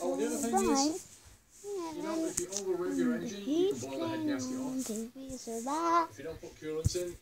Oh, the other thing is, you know, if you overwork your engine, you can blow the head gasket off. If you don't put coolant in,